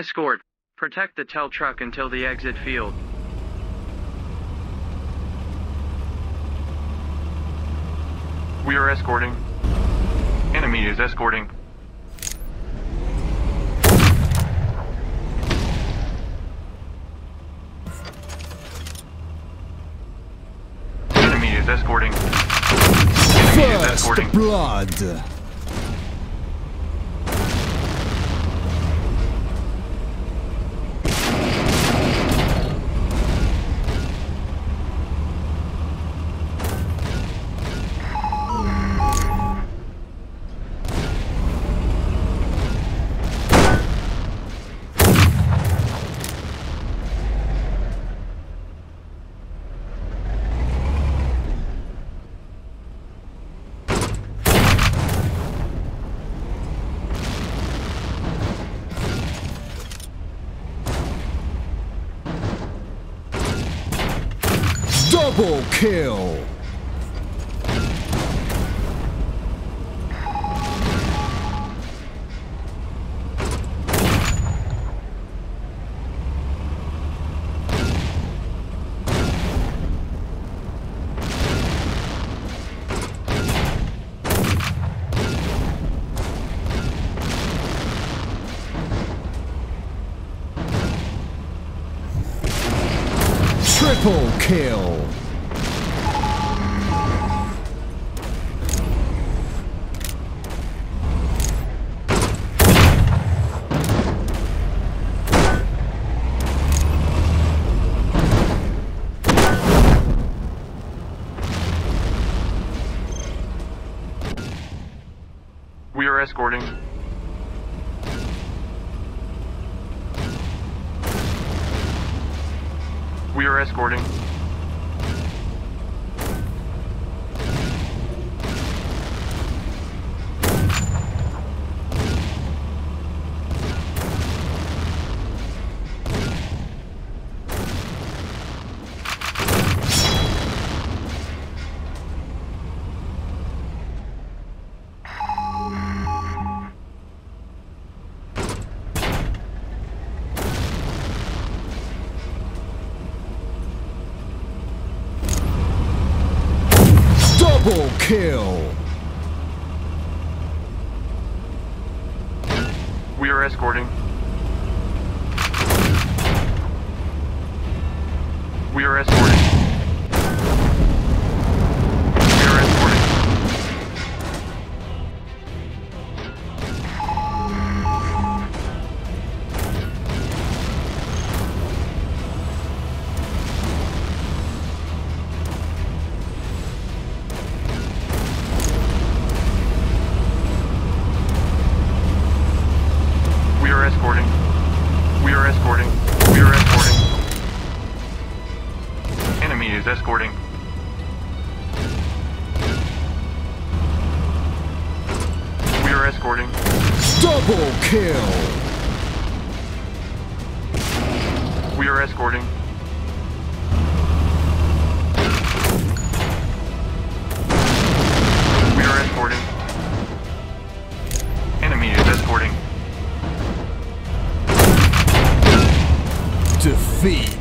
Escort. Protect the TEL truck until the exit field. We are escorting. Enemy is escorting. Enemy is escorting. Enemy is First escorting. blood. Double kill. Triple kill. We are escorting. We are escorting. Double kill. We are escorting. We are escorting. Escorting. We are escorting. Enemy is escorting. We are escorting. Double kill. We are escorting. Escorting. Defeat.